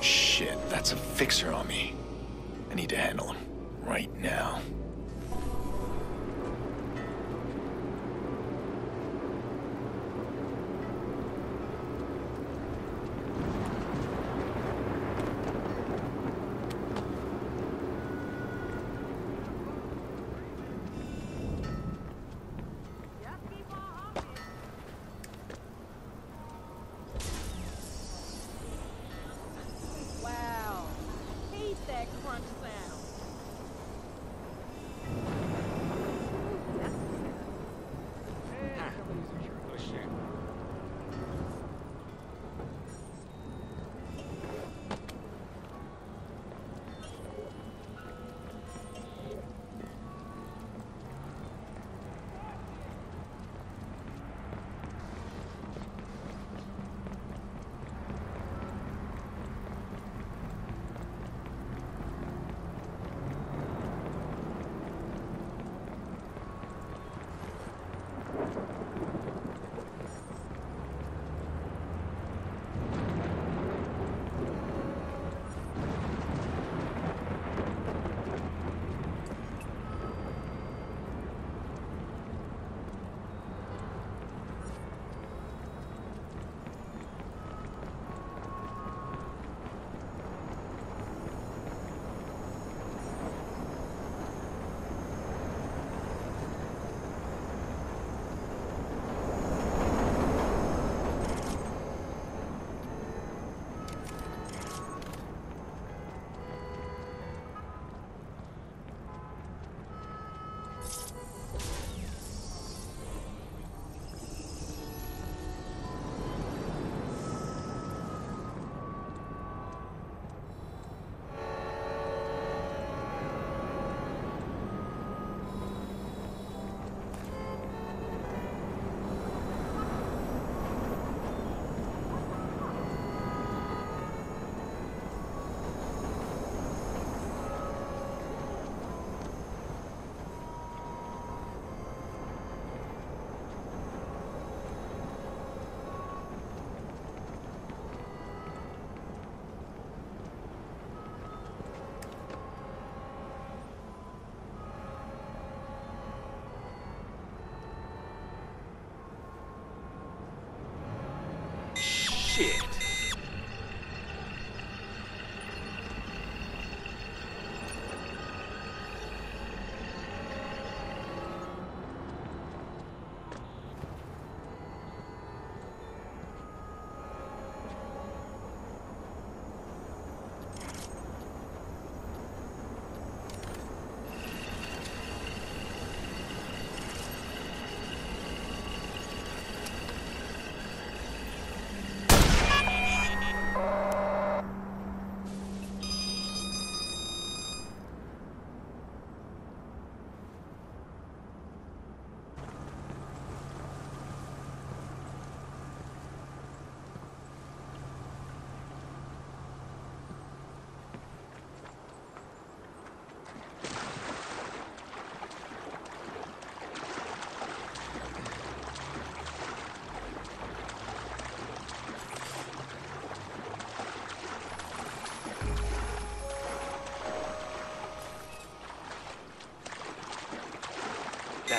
Shit, that's a fixer on me. I need to handle him. Right now. Crunch sound. Shit.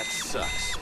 That sucks.